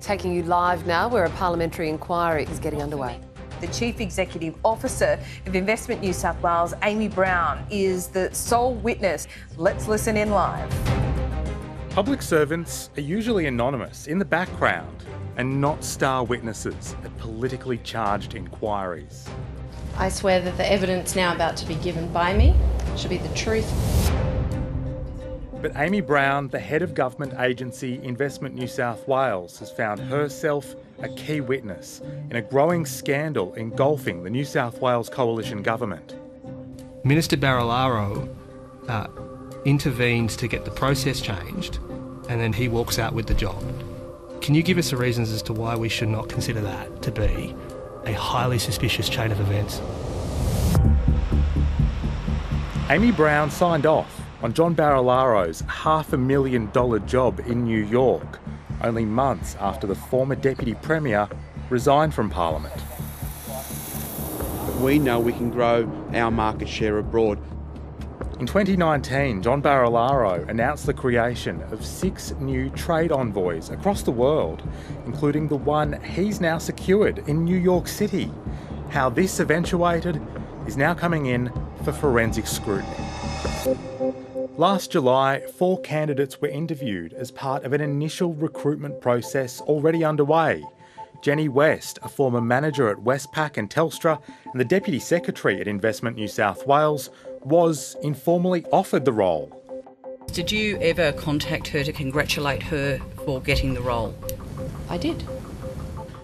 Taking you live now, where a parliamentary inquiry is getting underway. The Chief Executive Officer of Investment New South Wales, Amy Brown, is the sole witness. Let's listen in live. Public servants are usually anonymous in the background and not star witnesses at politically charged inquiries. I swear that the evidence now about to be given by me should be the truth. But Amy Brown, the head of government agency Investment New South Wales, has found herself a key witness in a growing scandal engulfing the New South Wales coalition government. Minister Barilaro uh, intervenes to get the process changed, and then he walks out with the job. Can you give us the reasons as to why we should not consider that to be a highly suspicious chain of events? Amy Brown signed off on John Barilaro's half a million dollar job in New York, only months after the former Deputy Premier resigned from Parliament. We know we can grow our market share abroad. In 2019, John Barilaro announced the creation of six new trade envoys across the world, including the one he's now secured in New York City. How this eventuated is now coming in for forensic scrutiny. Last July, four candidates were interviewed as part of an initial recruitment process already underway. Jenny West, a former manager at Westpac and Telstra, and the Deputy Secretary at Investment New South Wales, was informally offered the role. Did you ever contact her to congratulate her for getting the role? I did.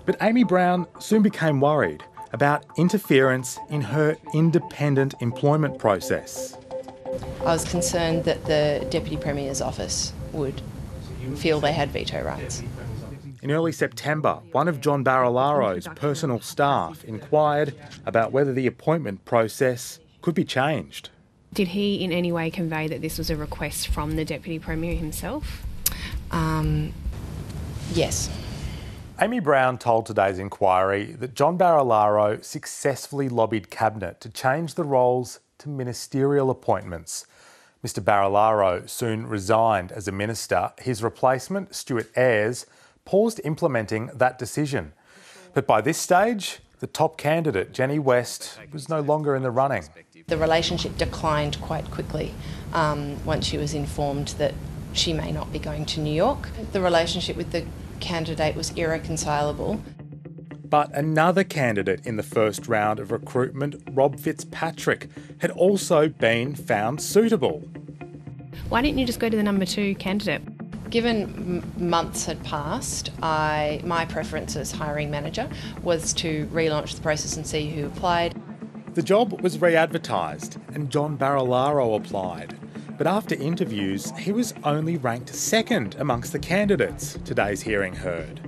But Amy Brown soon became worried about interference in her independent employment process. I was concerned that the Deputy Premier's office would feel they had veto rights. In early September, one of John Barilaro's personal staff inquired about whether the appointment process could be changed. Did he in any way convey that this was a request from the Deputy Premier himself? Um, yes. Amy Brown told today's inquiry that John Barilaro successfully lobbied Cabinet to change the roles to ministerial appointments. Mr Barilaro soon resigned as a minister. His replacement, Stuart Ayres, paused implementing that decision. But by this stage, the top candidate, Jenny West, was no longer in the running. The relationship declined quite quickly um, once she was informed that she may not be going to New York. The relationship with the candidate was irreconcilable. But another candidate in the first round of recruitment, Rob Fitzpatrick, had also been found suitable. Why didn't you just go to the number two candidate? Given months had passed, I, my preference as hiring manager was to relaunch the process and see who applied. The job was re advertised and John Barilaro applied. But after interviews, he was only ranked second amongst the candidates, today's hearing heard.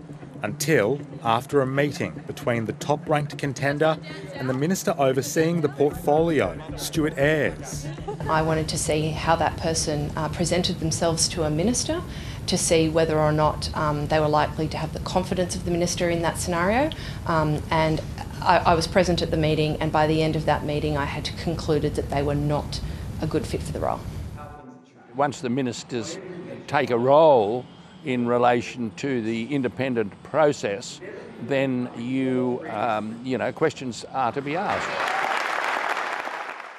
Until after a meeting between the top ranked contender and the minister overseeing the portfolio, Stuart Ayres. I wanted to see how that person uh, presented themselves to a minister, to see whether or not um, they were likely to have the confidence of the minister in that scenario. Um, and I, I was present at the meeting, and by the end of that meeting, I had concluded that they were not a good fit for the role. Once the ministers take a role in relation to the independent process, then you, um, you know, questions are to be asked.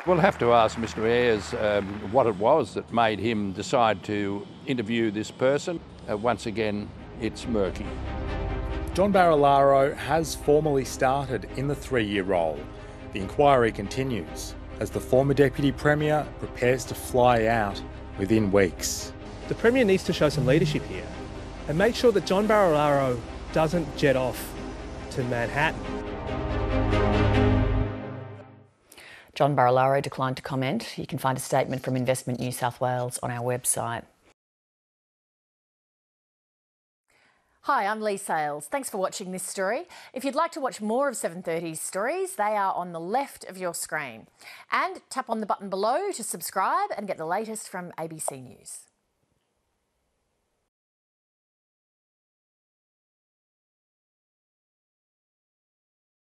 We'll have to ask Mr Ayres um, what it was that made him decide to interview this person. Uh, once again, it's murky. John Barilaro has formally started in the three-year role. The inquiry continues as the former Deputy Premier prepares to fly out within weeks. The Premier needs to show some leadership here and make sure that John Barilaro doesn't jet off to Manhattan. John Barilaro declined to comment. You can find a statement from Investment New South Wales on our website. Hi, I'm Leigh Sales. Thanks for watching this story. If you'd like to watch more of 730's stories, they are on the left of your screen. And tap on the button below to subscribe and get the latest from ABC News.